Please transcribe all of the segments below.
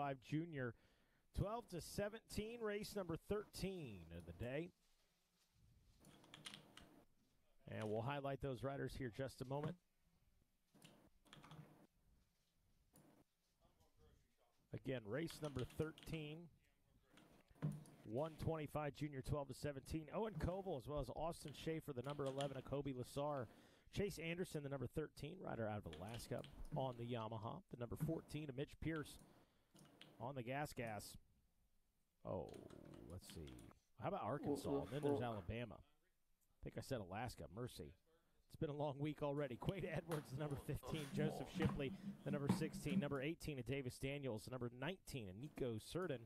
125 junior. 12 to 17, race number 13 of the day. And we'll highlight those riders here just a moment. Again, race number 13. 125 junior 12 to 17. Owen Koval as well as Austin Schaefer, the number 11, a Kobe Lasar. Chase Anderson, the number 13, rider out of Alaska on the Yamaha. The number 14, a Mitch Pierce on the Gas Gas. Oh, let's see. How about Arkansas? Then there's Alabama. I think I said Alaska. Mercy. It's been a long week already. Quade Edwards, the number 15. Joseph Shipley, the number 16. Number 18 of Davis Daniels. The number 19 of Nico Surden.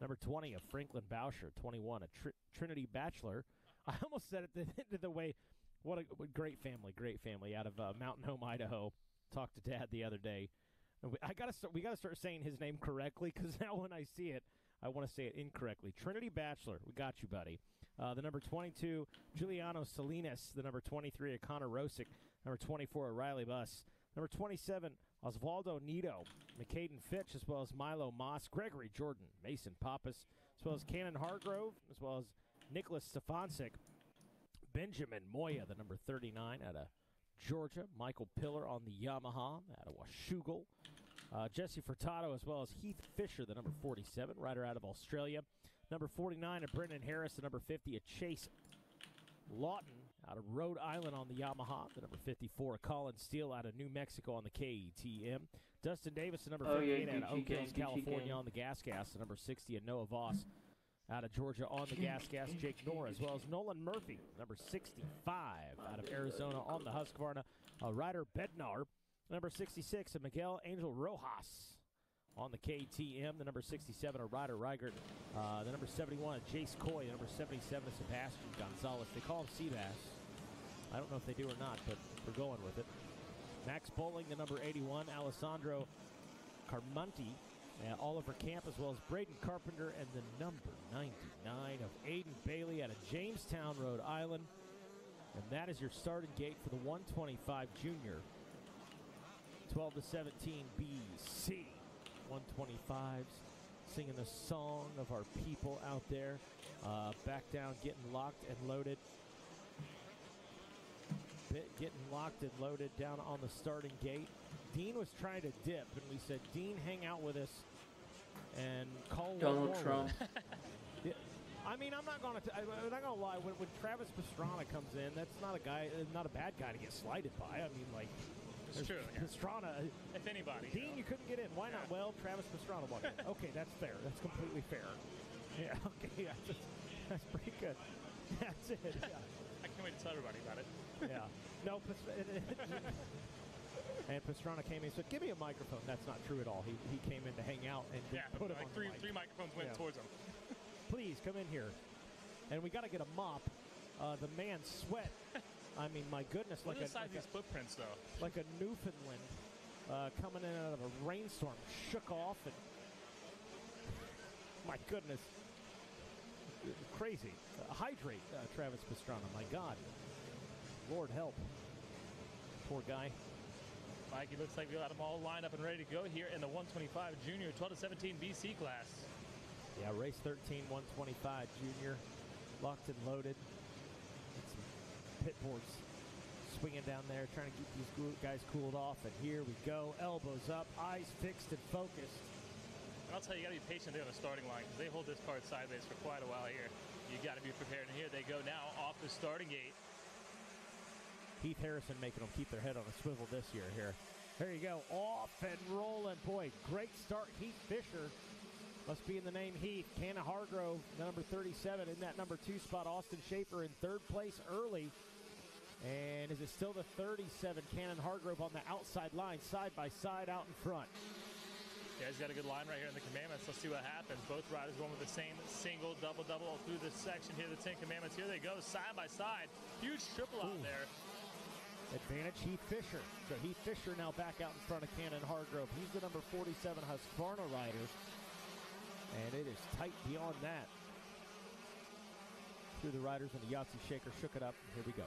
Number 20 of Franklin Boucher. 21 of Tr- Trinity Bachelor. I almost said it the, end of the way. What a great family, great family out of uh, Mountain Home, Idaho. Talked to Dad the other day. I gotta start, we gotta start saying his name correctly because now when I see it, I want to say it incorrectly. Trinity Bachelor, we got you, buddy. Uh, the number 22, Giuliano Salinas. The number 23, Connor Rosick. Number 24, Riley Buss. Number 27, Osvaldo Nito, McCaden Fitch, as well as Milo Moss, Gregory Jordan, Mason Pappas, as well as Cannon Hargrove, as well as Nicholas Stefancic, Benjamin Moya, the number 39 out of Georgia, Michael Pillar on the Yamaha out of Washougal, uh, Jesse Furtado, as well as Heath Fisher, the number 47, rider out of Australia. Number 49, a Brendan Harris, the number 50, a Chase Lawton out of Rhode Island on the Yamaha, the number 54, a Colin Steele out of New Mexico on the KTM, Dustin Davis, the number 58, oh, yeah, out of Oak Hills, California on the Gas Gas, the number 60, and Noah Voss out of Georgia on the Gas Gas, Jake Nora, as well as Nolan Murphy, number 65 out of Arizona on the Husqvarna, uh, Ryder Bednar, number 66, of Miguel Angel Rojas on the KTM, the number 67, of Ryder Reigert, uh, the number 71, of Jace Coy, the number 77, of Sebastian Gonzalez. They call him Seabass. I don't know if they do or not, but we're going with it. Max Bowling, the number 81, Alessandro Carminati, uh, Oliver Camp, as well as Braden Carpenter, and the number 99 of Aiden Bailey out of Jamestown, Rhode Island. And that is your starting gate for the 125 junior. 12 to 17 BC. 125s singing the song of our people out there. Uh, back down, getting locked and loaded. Bit getting locked and loaded down on the starting gate. Dean was trying to dip, and we said, Dean, hang out with us and call Donald Trump. yeah. I mean, I'm not gonna. T- I'm not gonna lie. When, when Travis Pastrana comes in, that's not a guy, not a bad guy to get slighted by. I mean, like it's true. Yeah. Pastrana. If anybody. Dean, you, know. you couldn't get in. Why yeah. not? Well, Travis Pastrana in. Okay, that's fair. That's completely fair. Yeah, okay. Yeah, that's, that's pretty good. That's it. Yeah. I can't wait to tell everybody about it. yeah. No, and Pastrana came in and said, "Give me a microphone." That's not true at all. He, he came in to hang out and yeah, put like him three, on three microphones went yeah. towards him. Please come in here, and we got to get a mop. Uh, the man sweat I mean, my goodness, what like are the a, like these a, footprints though? Like a Newfoundland uh, coming in out of a rainstorm, shook off, and my goodness, crazy. Uh, hydrate, uh, Travis Pastrana. My God, Lord help, poor guy. Mikey looks like we got them all lined up and ready to go here in the 125 junior 12 to 17 BC class. Yeah, race 13, 125 junior, locked and loaded pit boards swinging down there, trying to keep these guys cooled off. And here we go, elbows up, eyes fixed and focused. And I'll tell you, you got to be patient there on the starting line because they hold this card sideways for quite a while here. You got to be prepared. And here they go now off the starting gate. Heath Harrison making them keep their head on a swivel this year here. There you go, off and rolling. Boy, great start. Heath Fisher must be in the name Heath. Cannon Hargrove, number 37, in that number two spot. Austin Schaefer in third place early. And is it still the 37 Cannon Hargrove on the outside line, side by side out in front? Yeah, he's got a good line right here in the commandments. Let's see what happens. Both riders going with the same single, double, double through this section here, the Ten Commandments. Here they go, side by side. Huge triple Ooh. out there. Advantage Heath Fisher. So Heath Fisher now back out in front of Cannon Hargrove. He's the number 47 Husqvarna rider. And it is tight beyond that. Through the riders and the Yahtzee Shaker shook it up. Here we go.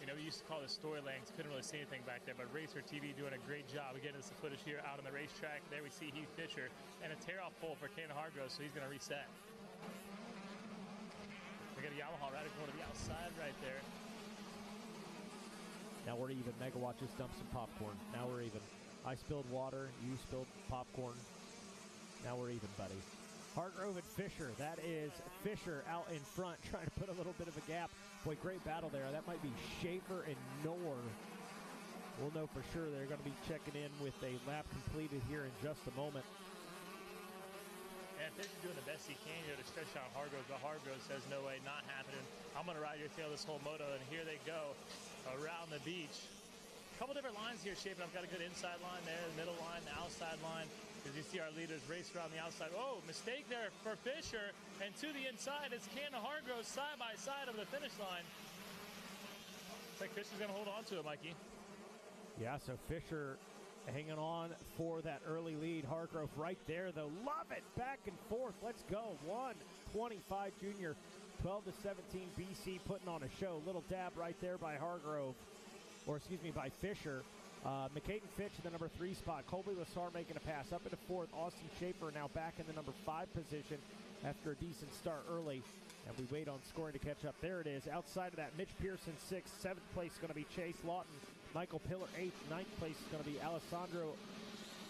You know, we used to call this story lanes. Couldn't really see anything back there, but Racer TV doing a great job getting us the footage here out on the racetrack. There we see Heath Fisher and a tear-off pole for Ken Hargrove, so he's going to reset. We got a Yamaha rider going to the outside right there. Now we're even. Megawatt just dumped some popcorn. Now we're even. I spilled water. You spilled popcorn. Now we're even, buddy. Hargrove and Fisher. That is Fisher out in front trying to put a little bit of a gap. Boy, great battle there. That might be Schaefer and Knorr. We'll know for sure they're going to be checking in with a lap completed here in just a moment. And Fisher doing the best he can here to stretch out Hargrove, but Hargrove says, no way, not happening. I'm going to ride your tail this whole moto, and here they go around the beach. A couple different lines here shaping up. Got a good inside line there, the middle line, the outside line. As you see our leaders race around the outside. Oh, mistake there for Fisher. And to the inside, it's Cannon Hargrove side by side of the finish line. Looks like Fisher's going to hold on to it, Mikey. Yeah, so Fisher hanging on for that early lead. Hargrove right there, though. Love it. Back and forth. Let's go. 125 junior, 12 to 17 BC putting on a show. Little dab right there by Hargrove, or excuse me, by Fisher. Uh, McCaden Fitch in the number three spot. Colby Lassar making a pass up into fourth. Austin Schaefer now back in the number five position after a decent start early. And we wait on scoring to catch up. There it is. Outside of that, Mitch Pearson sixth. Seventh place going to be Chase Lawton. Michael Pillar eighth. Ninth place is going to be Alessandro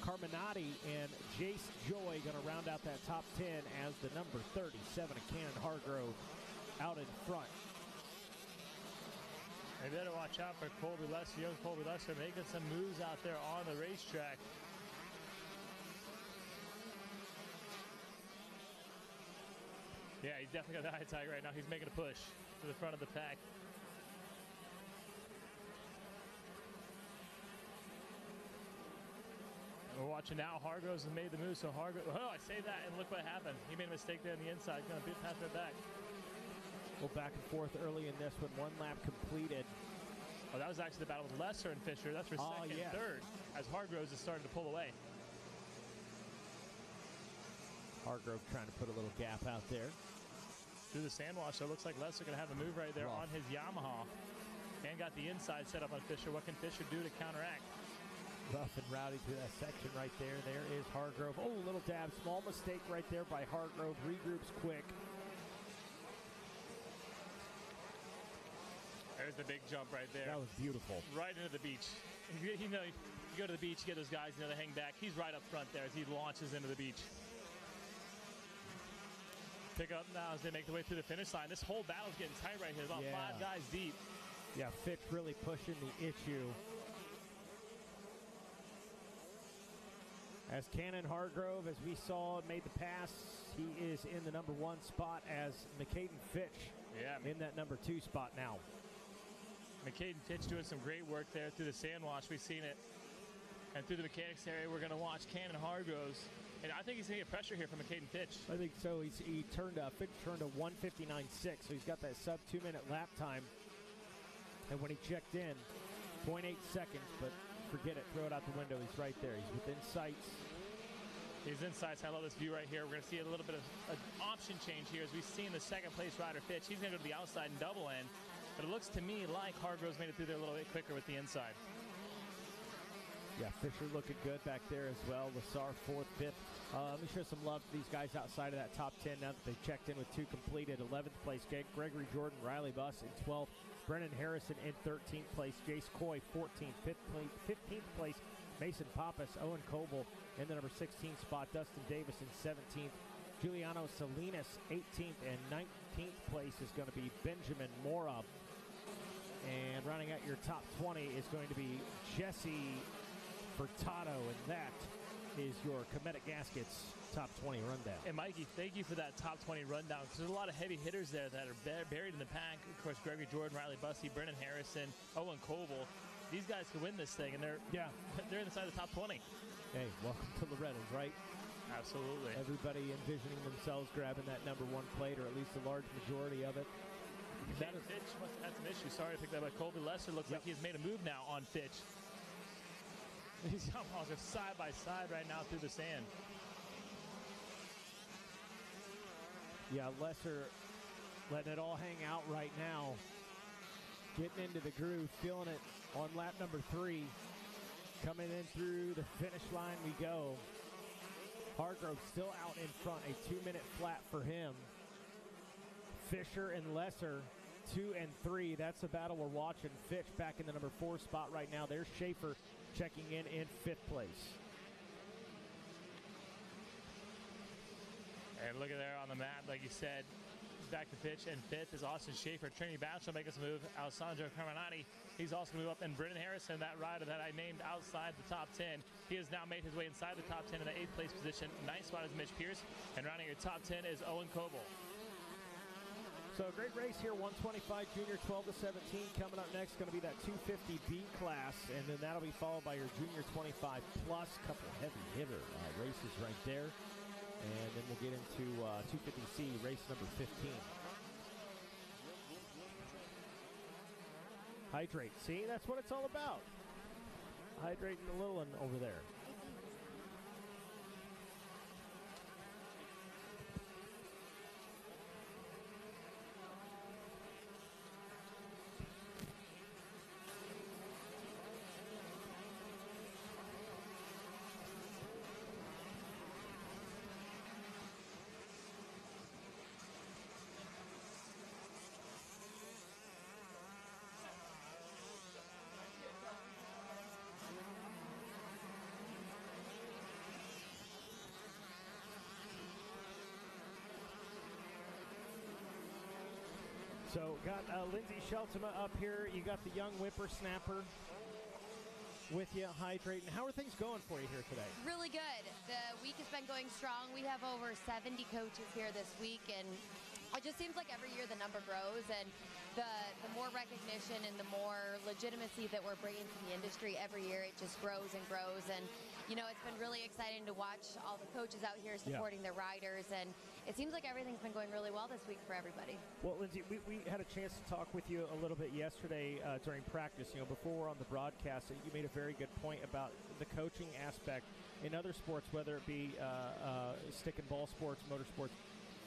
Carminati and Jace Joy going to round out that top 10 as the number 37 of Cannon Hargrove out in front. They better watch out for Colby Lester. Young Colby Lester making some moves out there on the racetrack. Yeah, he's definitely got the high tag right now. He's making a push to the front of the pack. We're watching now. Hargroves has made the move, so Hargrove. Oh, I say that, and look what happened. He made a mistake there on the inside. Going to beat pass right back. Go back and forth early in this one. One lap completed. Oh, that was actually the battle with Lesser and Fisher. That's for Oh, second, yes. third, as Hargroves is starting to pull away. Hargrove trying to put a little gap out there. Through the sand wash, so it looks like Lesser going to have a move right there Rough. on his Yamaha. And got the inside set up on Fisher. What can Fisher do to counteract? Rough and rowdy through that section right there. There is Hargrove. Oh, little dab. Small mistake right there by Hargrove. Regroups quick. There's the big jump right there. That was beautiful. right into the beach. You, know, you go to the beach, you get those guys, you know, they hang back. He's right up front there as he launches into the beach. Pick up now as they make their way through the finish line. This whole battle's getting tight right here. About Yeah. five guys deep. Yeah, Fitch really pushing the issue. As Cannon Hargrove, as we saw, made the pass. He is in the number one spot as McCaden Fitch Yeah, in that number two spot now. McCaden Fitch doing some great work there through the sand wash. We've seen it. And through the mechanics area, we're going to watch Cannon Hargroves. And I think he's going to get pressure here from McCaden Fitch. I think so. He's, he turned a Fitch turned a 159.6, so he's got that sub two minute lap time. And when he checked in, 0.8 seconds, but forget it, throw it out the window. He's right there. He's within sights. His insights. I love this view right here. We're going to see a little bit of an option change here as we've seen the second place rider Fitch. He's going to go to the outside and double end. But it looks to me like Hargroves made it through there a little bit quicker with the inside. Yeah, Fisher looking good back there as well. Lassar fourth, fifth. Uh, let me show some love to these guys outside of that top 10 now that they checked in with two completed. 11th place, Gregory Jordan, Riley Buss in 12th. Brennan Harrison in 13th place. Jace Coy, 14th. 15th place, Mason Pappas. Owen Coble in the number 16 spot. Dustin Davis in 17th. Giuliano Salinas, 18th. And 19th place is going to be Benjamin Mora. And rounding out your top 20 is going to be Jesse Furtado, and that is your Cometic Gaskets top 20 rundown. And Mikey, thank you for that top 20 rundown because there's a lot of heavy hitters there that are buried in the pack. Of course, Gregory Jordan, Riley Bussey, Brennan Harrison, Owen Coble. These guys could win this thing, and they're Yeah. they're inside the top 20. Hey, welcome to the Loretta's, right? Absolutely. Everybody envisioning themselves grabbing that number one plate, or at least a large majority of it. That is, Fitch must have had some issues. Sorry to pick that up. Colby Lester looks like Yep. he's made a move now on Fitch. These Yamahas are side by side right now through the sand. yeah, Lesser letting it all hang out right now. getting into the groove, feeling it on lap number three. Coming in through the finish line we go. Hargrove still out in front, a two-minute flat for him. Fisher and Lesser, two and three. That's the battle we're watching. Fitch back in the number four spot right now. There's Schaefer checking in in fifth place. And look at there on the map, like you said, back to pitch and fifth is Austin Schaefer. Trinity Bachelor making a move. Alessandro Carminati, he's also going to move up. And Brennan Harrison, that rider that I named outside the top 10, he has now made his way inside the top 10 in the eighth place position. Ninth spot is Mitch Pierce. And rounding your top 10 is Owen Coble. So a great race here, 125 junior, 12 to 17. Coming up next, going to be that 250 B class, and then that'll be followed by your junior 25 plus. Couple heavy hitter uh, races right there, and then we'll get into uh, 250C race number 15. Hydrate. See, that's what it's all about. Hydrating the little one over there. So got uh, Lindsay Sheltema up here. You got the young whippersnapper with you, hydrating. How are things going for you here today? Really good. The week has been going strong. We have over 70 coaches here this week, and it just seems like every year the number grows, and the the more recognition and the more legitimacy that we're bringing to the industry every year, it just grows and grows. And you know, it's been really exciting to watch all the coaches out here supporting yeah. their riders, and it seems like everything's been going really well this week for everybody. Well, Lindsay, we, we had a chance to talk with you a little bit yesterday uh, during practice. You know, before we're on the broadcast, you made a very good point about the coaching aspect in other sports, whether it be uh, uh, stick and ball sports, motorsports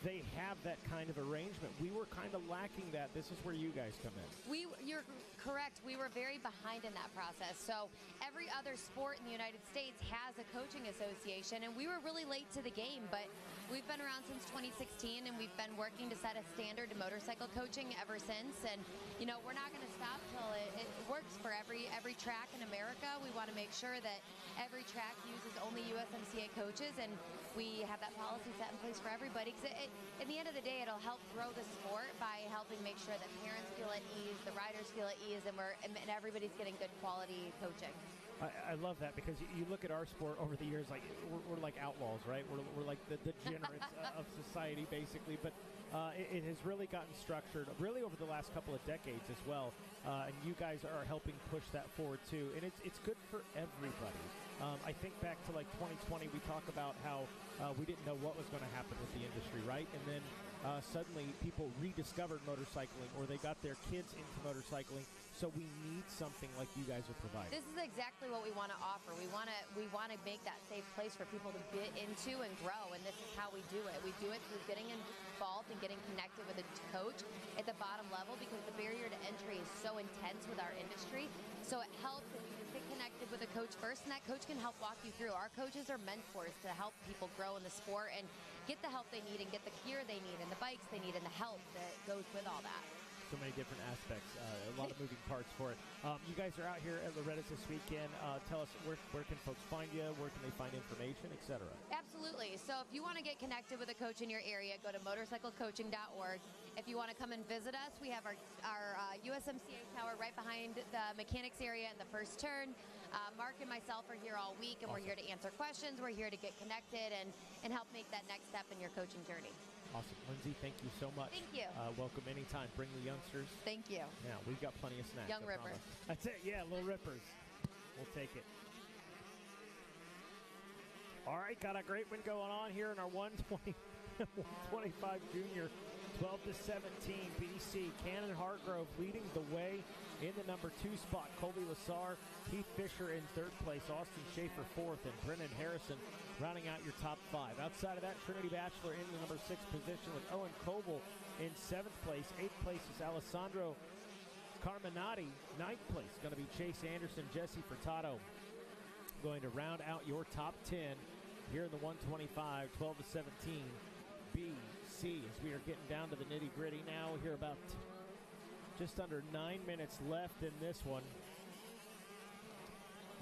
they have that kind of arrangement. We were kind of lacking that. This is where you guys come in. We, you're correct. We were very behind in that process. So every other sport in the United States has a coaching association, and we were really late to the game. But we've been around since 2016, and we've been working to set a standard to motorcycle coaching ever since. And you know, we're not going to stop till it, it works for every every track in America. We want to make sure that every track uses only USMCA coaches, and we have that policy set in place for everybody. Because at the end of the day, it'll help grow the sport by helping make sure that parents feel at ease, the riders feel at ease, and we're and everybody's getting good quality coaching. I, I, love that because you, you, look at our sport over the years, like we're, we're like outlaws, right? We're, we're like the degenerates of society, basically. But uh, it, it, has really gotten structured, really over the last couple of decades as well. Uh, and you guys are helping push that forward too, and it's it's good for everybody. Um, I think back to like 2020, we talk about how uh, we didn't know what was going to happen with the industry, right? And then uh, suddenly people rediscovered motorcycling or they got their kids into motorcycling so we need something like you guys are providing. This is exactly what we want to offer. We want to we want to make that safe place for people to get into and grow, and this is how we do it. We do it through getting involved and getting connected with a coach at the bottom level because the barrier to entry is so intense with our industry. So it helps if connected with a coach first, and that coach can help walk you through. Our coaches are mentors to help people grow in the sport and get the help they need and get the gear they need and the bikes they need and the help that goes with all that so many different aspects, uh, a lot of moving parts for it. Um, you guys are out here at Loretta's this weekend. Uh, tell us where, where can folks find you? Where can they find information, etc. Absolutely. So if you want to get connected with a coach in your area, go to motorcyclecoaching.org. If you want to come and visit us, we have our, our uh, USMCA tower right behind the mechanics area in the first turn. Uh, Mark and myself are here all week, and awesome. we're here to answer questions. We're here to get connected and, and help make that next step in your coaching journey. Awesome. Lindsay, thank you so much. Thank you. Uh, welcome anytime. Bring the youngsters. Thank you. Yeah, we've got plenty of snacks. Young Rippers. That's it. Yeah, little Rippers. We'll take it. All right, got a great one going on here in our 120, 125 junior 12 to 17 BC. Cannon Hargrove leading the way in the number two spot. Colby Lasar, Keith Fisher in third place, Austin Schaefer fourth, and Brennan Harrison rounding out your top five. Outside of that, Trinity Bachelor in the number six position with Owen Coble in seventh place. Eighth place is Alessandro Carminati, ninth place, going to be Chase Anderson, Jesse Furtado. Going to round out your top 10 here in the 125, 12 to 17. B, C, as we are getting down to the nitty gritty now. Here about just under nine minutes left in this one.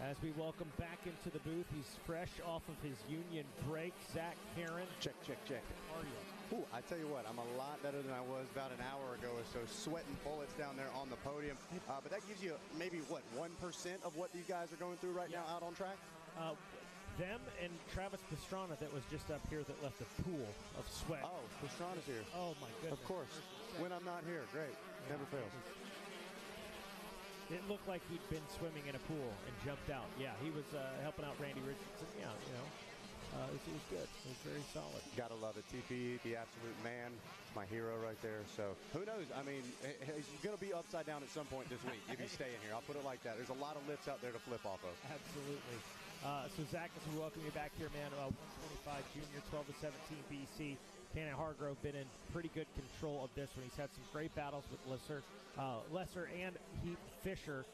As we welcome back into the booth, he's fresh off of his union break. Zach Heron. Check, check, check. How are you? Ooh, I tell you what, I'm a lot better than I was about an hour ago or so, sweating bullets down there on the podium. Uh, but that gives you maybe, what, 1% of what these guys are going through right Yeah. now out on track? Uh, them and Travis Pastrana that was just up here that left a pool of sweat. Oh, Pastrana's here. Oh, my goodness. Of course. When I'm not here, great. Never fails. It looked like he'd been swimming in a pool and jumped out. Yeah, he was uh, helping out Randy Richardson. Yeah, you know, uh, it, was, it was good. It was very solid. Gotta love it. TP, the absolute man, my hero right there. So who knows? I mean, he's going to be upside down at some point this week if you stay in here. I'll put it like that. There's a lot of lifts out there to flip off of. Absolutely. Uh, so, Zach, as we welcome you back here, man, uh, 125 junior, 12 to 17 BC. Cannon Hargrove been in pretty good control of this one. He's had some great battles with Lesser, uh, Lesser and Heath Fisher.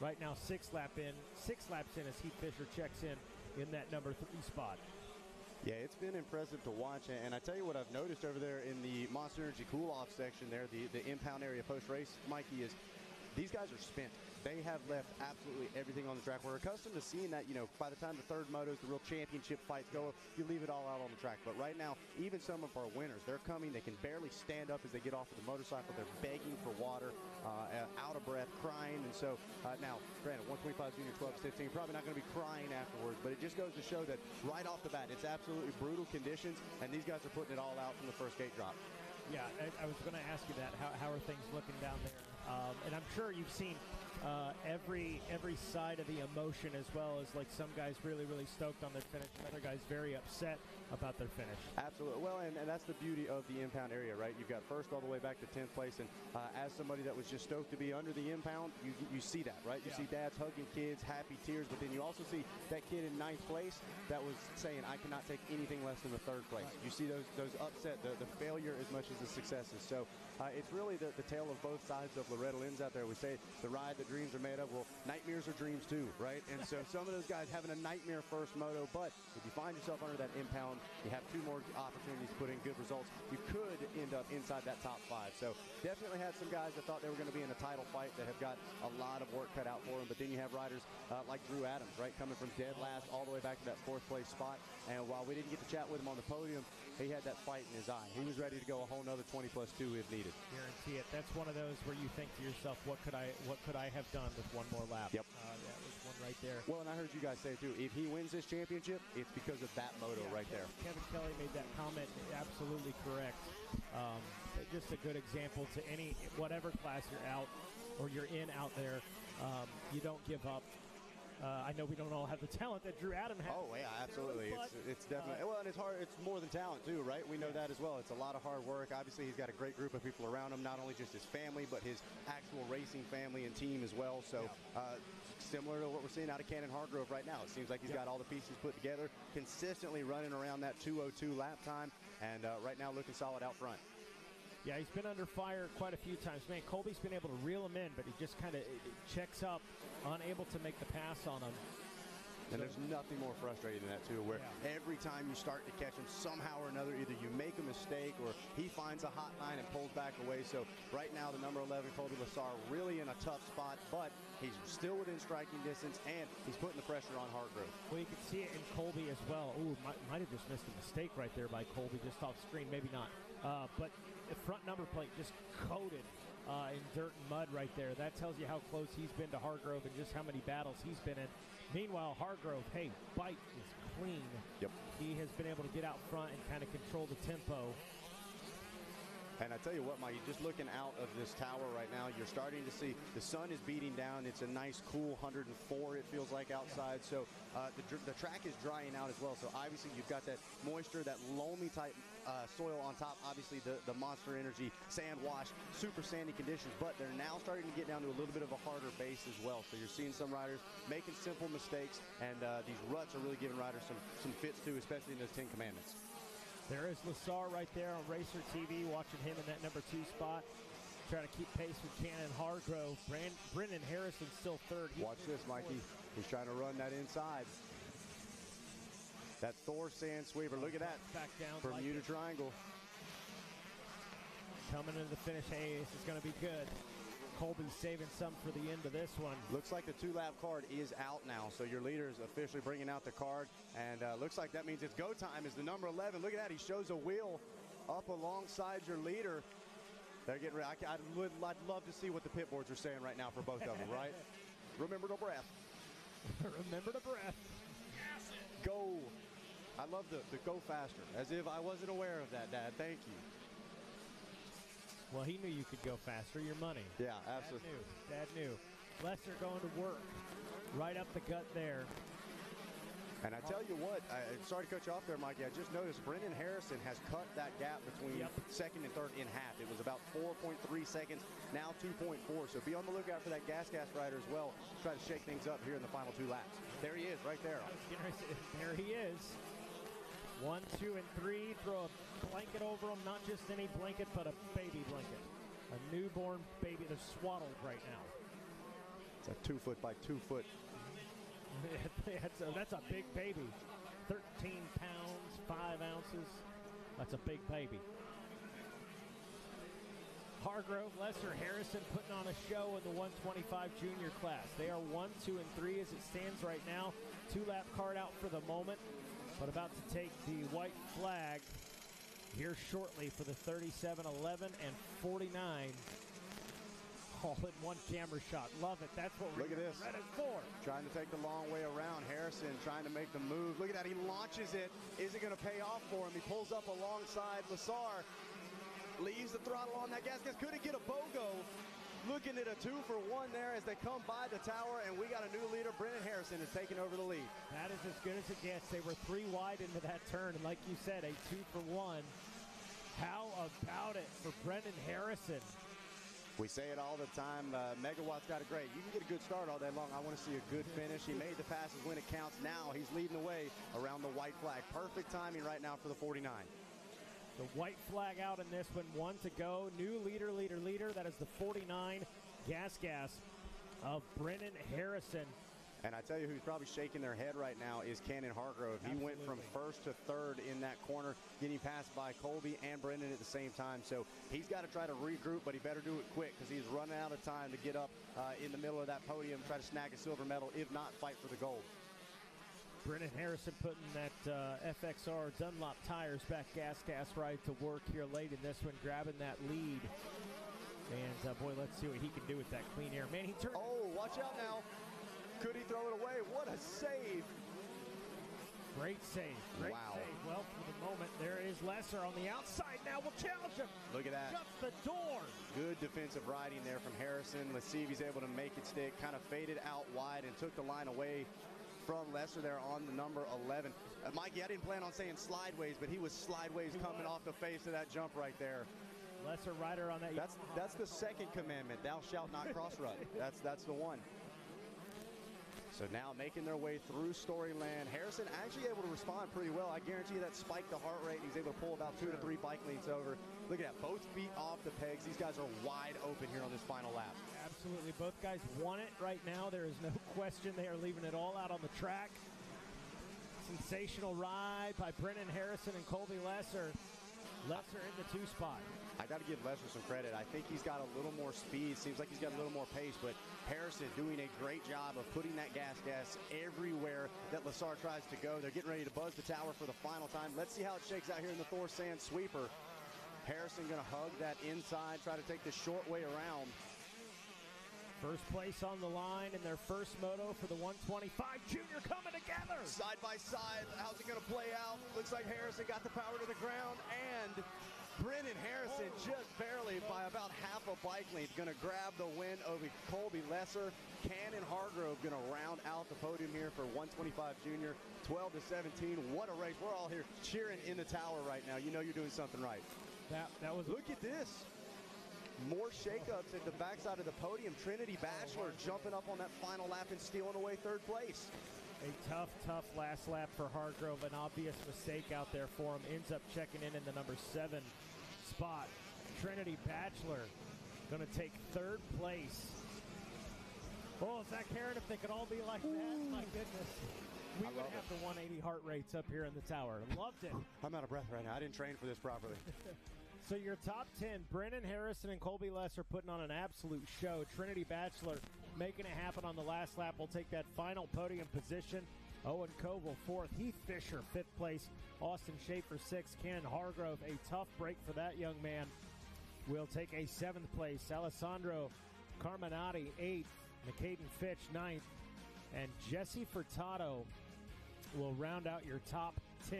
Right now, six lap in, six laps in as Heath Fisher checks in in that number three spot. Yeah, it's been impressive to watch, and I tell you what I've noticed over there in the Monster Energy cool-off section there, the, the impound area post-race, Mikey, is these guys are spent. They have left absolutely everything on the track. We're accustomed to seeing that, you know, by the time the third motos, the real championship fights go, you leave it all out on the track. But right now, even some of our winners, they're coming, they can barely stand up as they get off of the motorcycle. They're begging for water, uh, out of breath, crying. And so uh, now, granted, 125 junior, 12, 15, probably not going to be crying afterwards, but it just goes to show that right off the bat, it's absolutely brutal conditions, and these guys are putting it all out from the first gate drop. Yeah, I, I was going to ask you that. How, how are things looking down there? Um, and I'm sure you've seen uh, every every side of the emotion as well as like some guys really really stoked on their finish, and other guys very upset about their finish. Absolutely. Well, and, and that's the beauty of the impound area, right? You've got first all the way back to 10th place. And uh, as somebody that was just stoked to be under the impound, you, you see that, right? You Yeah. see dads hugging kids, happy tears. But then you also see that kid in ninth place that was saying, I cannot take anything less than the third place. You see those those upset, the, the failure as much as the successes. So uh, it's really the, the tale of both sides of Loretta Lynn's out there. We say the ride that dreams are made of. Well, nightmares are dreams too, right? And so some of those guys having a nightmare first moto, but if you find yourself under that impound, you have two more opportunities to put in good results. You could end up inside that top five. So definitely had some guys that thought they were going to be in a title fight that have got a lot of work cut out for them. But then you have riders uh, like Drew Adams, right, coming from dead last all the way back to that fourth place spot. And while we didn't get to chat with him on the podium, he had that fight in his eye. He was ready to go a whole nother 20 plus two if needed. Guarantee it. That's one of those where you think to yourself, "What could I what could I have done with one more lap?" Yep. Uh, that was one right there. Well, and I heard you guys say too, if he wins this championship, it's because of that moto Yeah, right there. Kevin Kelly made that comment. Absolutely correct. Um, just a good example to any whatever class you're out or you're in out there. Um, you don't give up. Uh, I know we don't all have the talent that Drew Adam has. Oh yeah, absolutely. But, it's, it's definitely well, and it's hard. It's more than talent too, right? We know that as well. It's a lot of hard work. Obviously, he's got a great group of people around him. Not only just his family, but his actual racing family and team as well. So. Uh, Similar to what we're seeing out of Cannon Hargrove right now. It seems like he's Yep. got all the pieces put together, consistently running around that 202 lap time, and uh, right now looking solid out front. Yeah, he's been under fire quite a few times. Man, Colby's been able to reel him in, but he just kind of checks up, unable to make the pass on him. And there's nothing more frustrating than that too, where Yeah. every time you start to catch him somehow or another, either you make a mistake or he finds a hot line and pulls back away. So right now, the number 11 Colby Lassar really in a tough spot, but he's still within striking distance and he's putting the pressure on Hargrove. Well, you can see it in Colby as well. Ooh, might, might have just missed a mistake right there by Colby, just off screen. Maybe not. Uh, but the front number plate just coated uh, in dirt and mud right there. That tells you how close he's been to Hargrove and just how many battles he's been in. Meanwhile, Hargrove, hey, bike is clean. Yep. He has been able to get out front and kind of control the tempo. And I tell you what, Mike, just looking out of this tower right now, you're starting to see the sun is beating down. It's a nice, cool 104, it feels like outside. So uh, the, the track is drying out as well. So obviously, you've got that moisture, that loamy type uh, soil on top. Obviously, the, the Monster Energy sand wash, super sandy conditions. But they're now starting to get down to a little bit of a harder base as well. So you're seeing some riders making simple mistakes, and uh, these ruts are really giving riders some, some fits too, especially in those Ten Commandments. There is Lassar right there on Racer TV, watching him in that number two spot. Trying to keep pace with Cannon Hargrove. Brand, Brendan Harrison still third. He's Watch this, Mikey. He's trying to run that inside. That Thor sand sweeper. Look at that. Back down. Bermuda like. Triangle. Coming into the finish. Hey, this is going to be good. Colby's saving some for the end of this one. Looks like the two lap card is out now, so your leader is officially bringing out the card, and uh, looks like that means it's go time. Is the number 11? Look at that. He shows a wheel up alongside your leader. They're getting ready. I, I would, I'd love to see what the pit boards are saying right now for both of them. Right? Remember the breath. Remember the breath. Go. I love the, the go faster, as if I wasn't aware of that, Dad. Thank you. Well, he knew you could go faster. Your money. Yeah, Dad absolutely. knew. Dad knew. Lester going to work. Right up the gut there. And I tell you what, I, sorry to cut you off there, Mikey. I just noticed Brendan Harrison has cut that gap between Yep. second and third in half. It was about 4.3 seconds, now 2.4. So be on the lookout for that gas gas rider as well. Try to shake things up here in the final two laps. There he is, right there. I was gonna say, There he is. One, two, and three. Throw a blanket over them. Not just any blanket, but a baby blanket. A newborn baby. They're swaddled right now. It's a two foot by two foot. that's, a, that's a big baby. 13 pounds, 5 ounces. That's a big baby. Hargrove, Lesser, Harrison putting on a show in the 125 junior class. They are 1, 2, and 3 as it stands right now. Two lap card out for the moment, but about to take the white flag here shortly for the 37, 11, and 49 all in one camera shot. Love it. That's what we're Look at this. Red is for. Trying to take the long way around. Harrison trying to make the move. Look at that. He launches it. Is it going to pay off for him? He pulls up alongside Lasar. Leaves the throttle on that gas gas. Couldn't get a BOGO. Looking at a two for one there as they come by the tower, and we got a new leader. Brendan Harrison is taking over the lead. That is as good as it gets. They were three wide into that turn, and like you said, a two for one. How about it for Brendan Harrison? We say it all the time. Uh, Megawatt's got a great. You can get a good start all day long. I want to see a good finish. He made the passes when it counts. Now he's leading the way around the white flag. Perfect timing right now for the 49. The white flag out in this one, one to go. New leader, leader, leader. That is the 49 gas gas of Brendan Harrison. And I tell you who's probably shaking their head right now is Cannon Hargrove. He went from first to third in that corner, getting passed by Colby and Brendan at the same time. So he's got to try to regroup, but he better do it quick because he's running out of time to get up uh, in the middle of that podium, try to snag a silver medal, if not fight for the gold. Brendan Harrison putting that uh, FXR Dunlop tires back gas gas ride to work here late in this one, grabbing that lead. And uh, boy, let's see what he can do with that clean air. Man, he turned. Oh, watch out now. Could he throw it away? What a save. Great save. Great Wow. save. Well, for the moment, there is Lesser on the outside now. we'll challenge him. Look at that. Shuts the door. Good defensive riding there from Harrison. Let's see if he's able to make it stick. Kind of faded out wide and took the line away from Lesser there on the number 11. Uh, Mikey, I didn't plan on saying slideways, but he was slideways He coming was. off the face of that jump right there. Lesser rider on that. That's Yamaha. that's the second commandment. Thou shalt not cross run. That's that's the one. So now making their way through Storyland. Harrison actually able to respond pretty well. I guarantee you that spiked the heart rate. He's able to pull about two to three bike lanes over. Look at that. Both feet off the pegs. These guys are wide open here on this final lap. Absolutely. Both guys want it right now. There is no question they are leaving it all out on the track. Sensational ride by Brennan Harrison and Colby Lesser. Lesser in the two spot. I got to give Lesser some credit. I think he's got a little more speed. Seems like he's got a little more pace, but Harrison doing a great job of putting that gas gas everywhere that Lassar tries to go. They're getting ready to buzz the tower for the final time. Let's see how it shakes out here in the Thor Sand sweeper. Harrison going to hug that inside, try to take the short way around. First place on the line in their first moto for the 125 junior coming together. Side by side, how's it going to play out? Looks like Harrison got the power to the ground, and Brennan Harrison oh. just barely by about half a bike length going to grab the win over Colby Lesser. Cannon Hargrove going to round out the podium here for 125 junior, 12 to 17. What a race! We're all here cheering in the tower right now. You know you're doing something right. That that was Look at this. More shakeups at the backside of the podium. Trinity Bachelor jumping up on that final lap and stealing away third place. a tough, tough last lap for Hargrove. An obvious mistake out there for him. Ends up checking in in the number seven spot. Trinity Bachelor going to take third place. Oh, is that Karen? If they could all be like that, my goodness. We I would love have the 180 heart rates up here in the tower. Loved it. I'm out of breath right now. I didn't train for this properly. So your top 10, Brennan Harrison and Colby Lesser putting on an absolute show. Trinity Bachelor making it happen on the last lap. will take that final podium position. Owen Koval fourth. Heath Fisher fifth place. Austin Schaefer sixth. Ken Hargrove a tough break for that young man. Will take a seventh place. Alessandro Carminati eighth. McCaden Fitch ninth. And Jesse Furtado will round out your top 10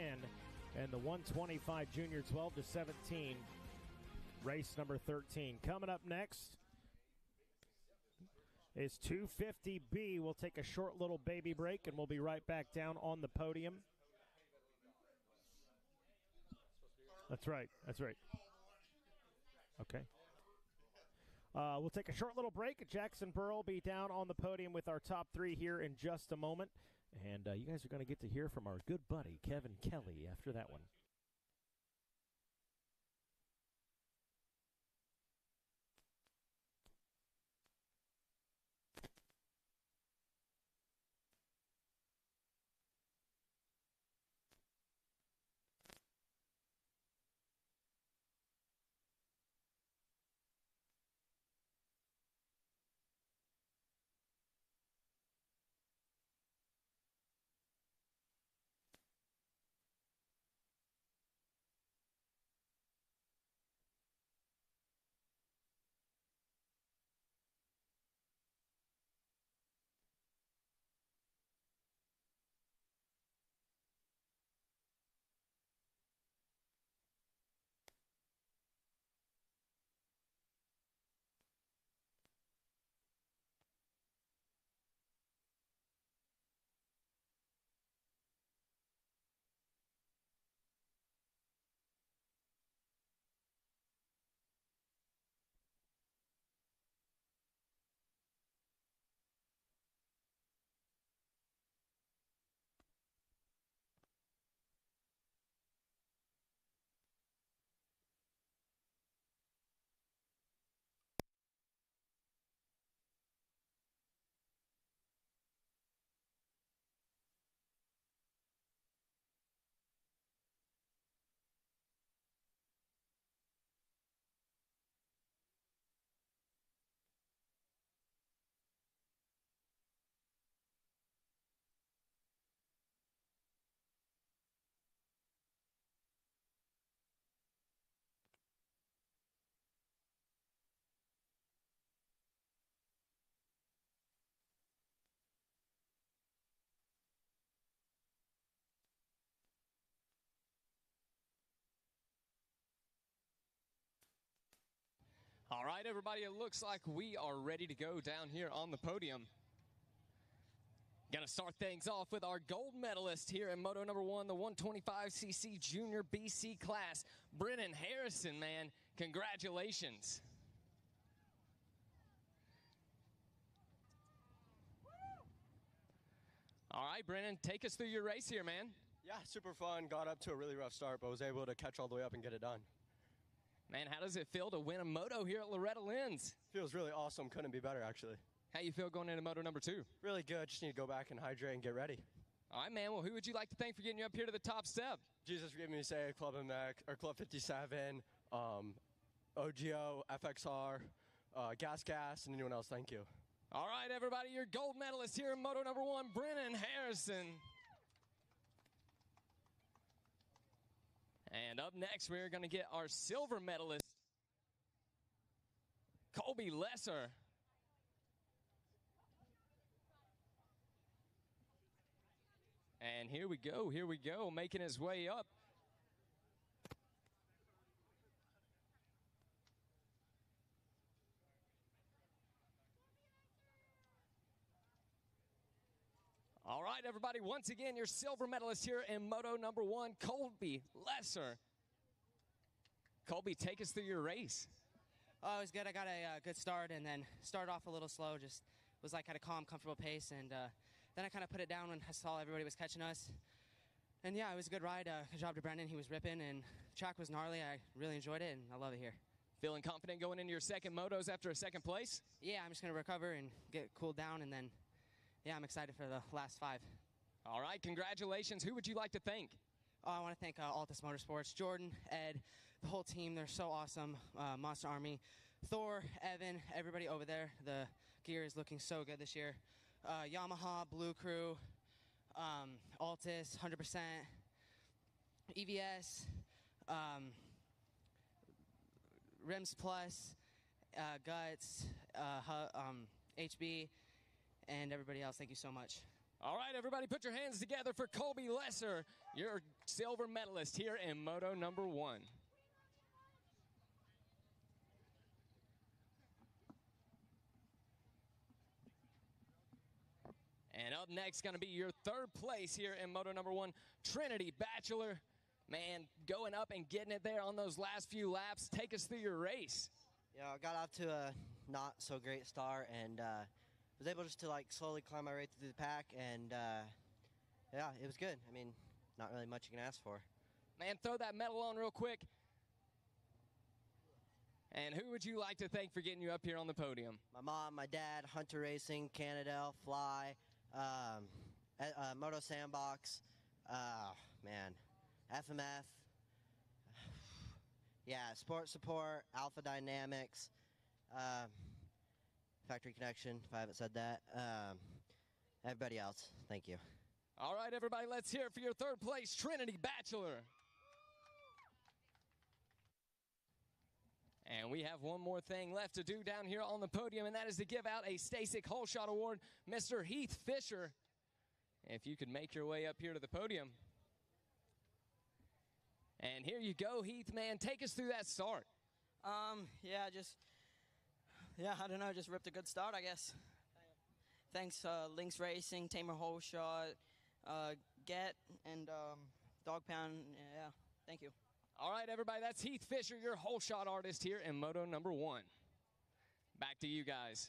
and the 125 junior 12 to 17 race number 13 coming up next is 250b we'll take a short little baby break and we'll be right back down on the podium that's right that's right okay uh, we'll take a short little break. Jackson Burrow will be down on the podium with our top three here in just a moment. And uh, you guys are going to get to hear from our good buddy, Kevin Kelly, after that one. All right, everybody, it looks like we are ready to go down here on the podium. Gonna start things off with our gold medalist here in Moto number one, the 125cc junior BC class, Brennan Harrison, man. Congratulations. All right, Brennan, take us through your race here, man. Yeah, super fun. Got up to a really rough start, but was able to catch all the way up and get it done. Man, how does it feel to win a moto here at Loretta Lynn's? Feels really awesome. Couldn't be better, actually. How you feel going into moto number two? Really good. Just need to go back and hydrate and get ready. All right, man. Well, who would you like to thank for getting you up here to the top step? Jesus forgive me to say Club MX or Club 57, um, OGO, FXR, uh, Gas Gas, and anyone else. Thank you. All right, everybody, your gold medalist here in moto number one, Brennan Harrison. And up next, we're going to get our silver medalist, Colby Lesser. And here we go, here we go, making his way up. All right, everybody, once again, your silver medalist here in Moto number one, Colby Lesser. Colby, take us through your race. Oh, it was good. I got a uh, good start and then started off a little slow. Just was like at a calm, comfortable pace, and uh, then I kind of put it down when I saw everybody was catching us. And yeah, it was a good ride. Uh, good job to Brendan. He was ripping, and the track was gnarly. I really enjoyed it, and I love it here. Feeling confident going into your second motos after a second place? Yeah, I'm just gonna recover and get cooled down, and then yeah, I'm excited for the last five. All right, congratulations. Who would you like to thank? Oh, I want to thank uh, Altus Motorsports, Jordan, Ed, the whole team. They're so awesome. Uh, Monster Army, Thor, Evan, everybody over there. The gear is looking so good this year. Uh, Yamaha, Blue Crew, um, Altus, 100%, EVS, um, Rims Plus, uh, Guts, uh, um, HB, and everybody else. Thank you so much. All right, everybody, put your hands together for Colby Lesser, your silver medalist here in Moto number one. And up next, going to be your third place here in Moto number one, Trinity Bachelor. Man, going up and getting it there on those last few laps. Take us through your race. Yeah, I got off to a not so great start and uh, was able just to like slowly climb my way through the pack and uh, yeah, it was good. I mean, not really much you can ask for. Man, throw that medal on real quick. And who would you like to thank for getting you up here on the podium? My mom, my dad, Hunter Racing, Canada, Fly, um, uh, uh, Moto Sandbox, uh, man, FMF. Yeah, Sport Support, Alpha Dynamics, um, Factory Connection, if I haven't said that. Um, everybody else, thank you. All right, everybody, let's hear it for your third place, Trinity Bachelor. And we have one more thing left to do down here on the podium, and that is to give out a Stacyc Whole Shot Award, Mr. Heath Fisher. If you could make your way up here to the podium. And here you go, Heath, man. Take us through that start. Um, yeah, just yeah, I don't know, just ripped a good start, I guess. Thanks, uh, Lynx Racing, Tamer Whole Shot, uh, Get, and um, Dog Pound. Yeah, thank you. All right, everybody, that's Heath Fisher, your whole shot artist here in Moto number one. Back to you guys.